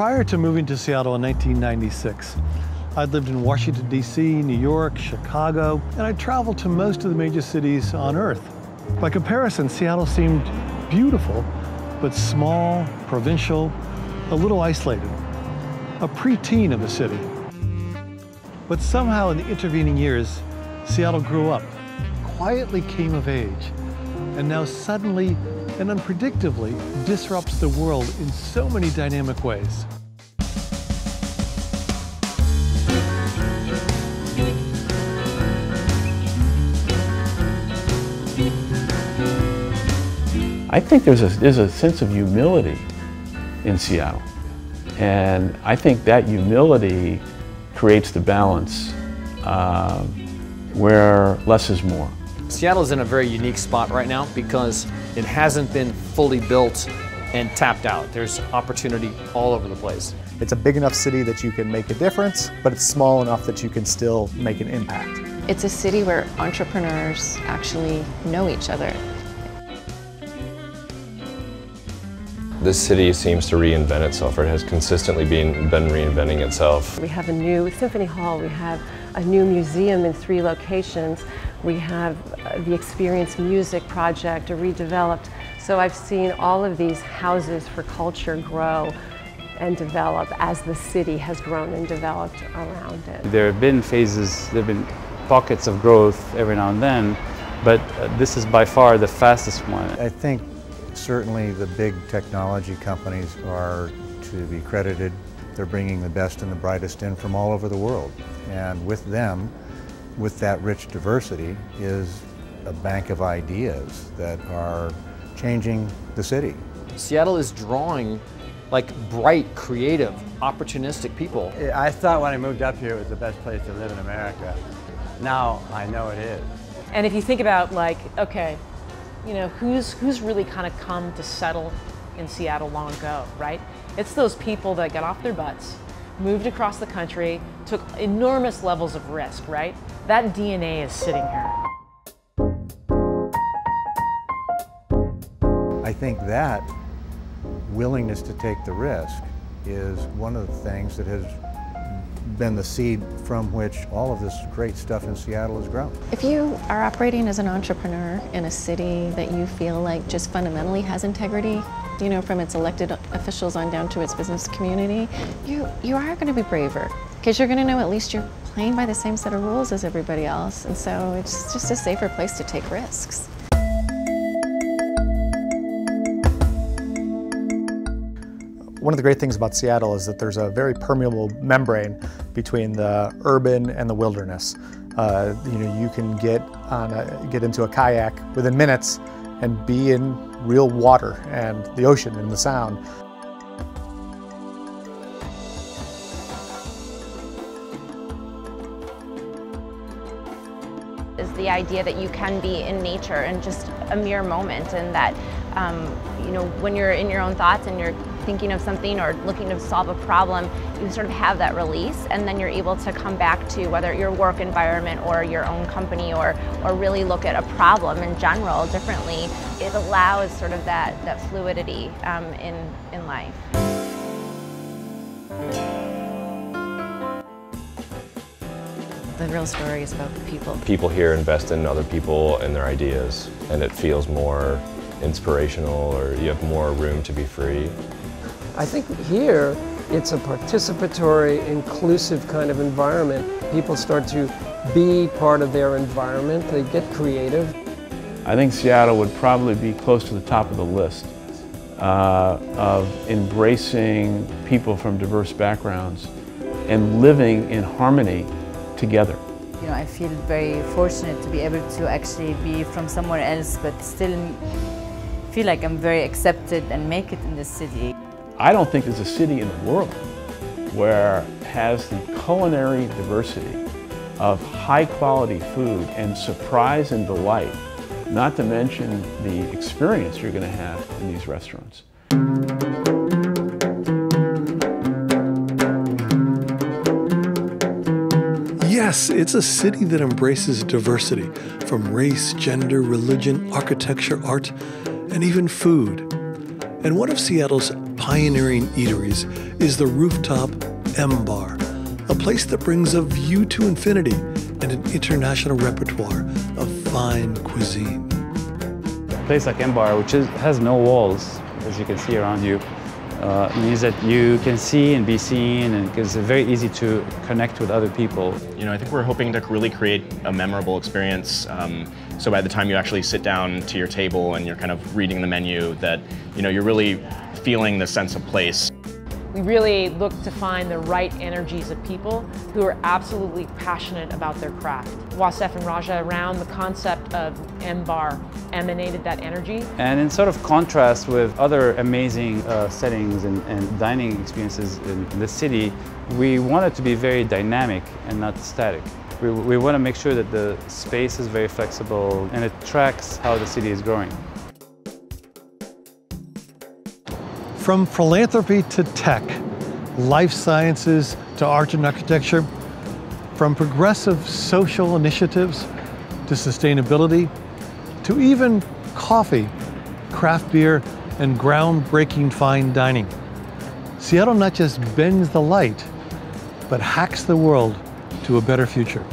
Prior to moving to Seattle in 1996, I'd lived in Washington, D.C., New York, Chicago, and I'd traveled to most of the major cities on Earth. By comparison, Seattle seemed beautiful, but small, provincial, a little isolated, a preteen of a city. But somehow in the intervening years, Seattle grew up, quietly came of age, and now suddenly and unpredictably disrupts the world in so many dynamic ways. I think there's a, there's a sense of humility in Seattle. And I think that humility creates the balance uh, where less is more. Seattle's in a very unique spot right now because it hasn't been fully built and tapped out. There's opportunity all over the place. It's a big enough city that you can make a difference, but it's small enough that you can still make an impact. It's a city where entrepreneurs actually know each other. This city seems to reinvent itself, or it has consistently been, been reinventing itself. We have a new symphony hall, we have a new museum in three locations, we have uh, the Experience Music project redeveloped. So I've seen all of these houses for culture grow and develop as the city has grown and developed around it. There have been phases, there have been pockets of growth every now and then, but uh, this is by far the fastest one. I think certainly the big technology companies are to be credited. They're bringing the best and the brightest in from all over the world. And with them, with that rich diversity, is a bank of ideas that are changing the city. Seattle is drawing like bright, creative, opportunistic people. I thought when I moved up here it was the best place to live in America. Now I know it is. And if you think about like, okay, you know, who's, who's really kind of come to settle in Seattle long ago, right? It's those people that got off their butts, moved across the country, took enormous levels of risk, right? That DNA is sitting here. I think that willingness to take the risk is one of the things that has been the seed from which all of this great stuff in Seattle has grown. If you are operating as an entrepreneur in a city that you feel like just fundamentally has integrity, you know, from its elected officials on down to its business community, you, you are going to be braver because you're going to know at least you're playing by the same set of rules as everybody else. And so it's just a safer place to take risks. One of the great things about Seattle is that there's a very permeable membrane between the urban and the wilderness. Uh, you know, you can get on a, get into a kayak within minutes and be in real water and the ocean and the sound. The idea that you can be in nature in just a mere moment and that um, you know when you're in your own thoughts and you're thinking of something or looking to solve a problem, you sort of have that release and then you're able to come back to whether your work environment or your own company or, or really look at a problem in general differently. It allows sort of that, that fluidity um, in, in life. The real story is about the people. People here invest in other people and their ideas, and it feels more inspirational or you have more room to be free. I think here it's a participatory, inclusive kind of environment. People start to be part of their environment, they get creative. I think Seattle would probably be close to the top of the list uh, of embracing people from diverse backgrounds and living in harmony together. You know, I feel very fortunate to be able to actually be from somewhere else but still feel like I'm very accepted and make it in this city. I don't think there's a city in the world where has the culinary diversity of high quality food and surprise and delight, not to mention the experience you're going to have in these restaurants. Yes, it's a city that embraces diversity from race, gender, religion, architecture, art, and even food. And one of Seattle's pioneering eateries is the rooftop M Bar, a place that brings a view to infinity and an international repertoire of fine cuisine. A place like M Bar, which is, has no walls, as you can see around you, uh, means that you can see and be seen and it's very easy to connect with other people. You know, I think we're hoping to really create a memorable experience. Um, so by the time you actually sit down to your table and you're kind of reading the menu that, you know, you're really feeling the sense of place. We really look to find the right energies of people who are absolutely passionate about their craft. Wassef and Raja around the concept of M-Bar emanated that energy. And in sort of contrast with other amazing uh, settings and, and, dining experiences in the city, we want it to be very dynamic and not static. We, we want to make sure that the space is very flexible and it tracks how the city is growing. From philanthropy to tech, life sciences to art and architecture, from progressive social initiatives to sustainability, to even coffee, craft beer, and groundbreaking fine dining. Seattle not just bends the light, but hacks the world to a better future.